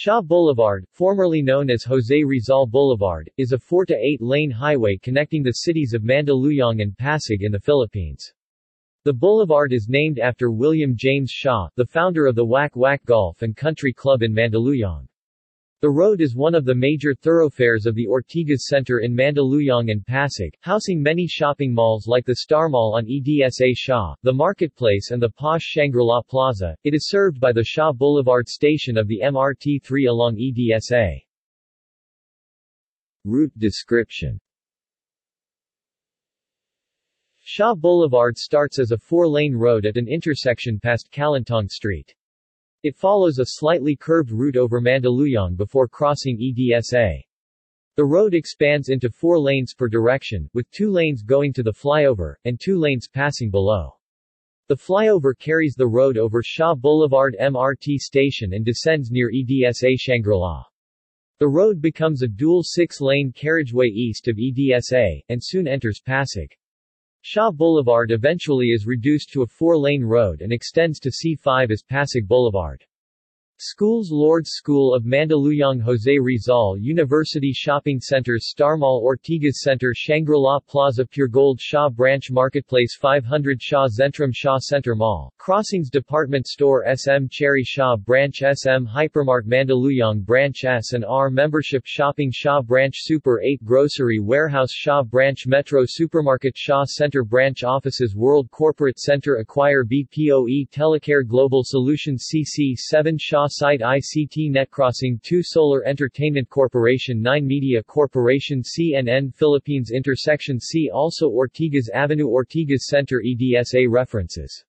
Shaw Boulevard, formerly known as Jose Rizal Boulevard, is a 4 to 8 lane highway connecting the cities of Mandaluyong and Pasig in the Philippines. The boulevard is named after William James Shaw, the founder of the Wack Wack Golf and Country Club in Mandaluyong. The road is one of the major thoroughfares of the Ortigas Center in Mandaluyong and Pasig, housing many shopping malls like the Star Mall on EDSA Shaw, the Marketplace and the posh Shangri-La Plaza. It is served by the Shaw Boulevard station of the MRT-3 along EDSA. Route description Shaw Boulevard starts as a four-lane road at an intersection past Kalentong Street. It follows a slightly curved route over Mandaluyong before crossing EDSA. The road expands into four lanes per direction, with two lanes going to the flyover, and two lanes passing below. The flyover carries the road over Shaw Boulevard MRT station and descends near EDSA Shangri-La. The road becomes a dual six-lane carriageway east of EDSA, and soon enters Pasig. Shaw Boulevard eventually is reduced to a four-lane road and extends to C5 as Pasig Boulevard. Schools Lourdes School of Mandaluyong Jose Rizal University Shopping Centers Star Mall Ortigas Center Shangri-La Plaza Pure Gold Shaw Branch Marketplace 500 Shaw Zentrum Shaw Center Mall. Crossings Department Store SM Cherry Shaw Branch SM Hypermart Mandaluyong Branch S&R Membership Shopping Shaw Branch Super 8 Grocery Warehouse Shaw Branch Metro Supermarket Shaw Center Branch Offices World Corporate Center Acquire BPOE Telecare Global Solutions CC 7 Shaw Site ICT Netcrossing 2 Solar Entertainment Corporation 9 Media Corporation CNN Philippines Intersection C Also Ortigas Avenue Ortigas Center EDSA References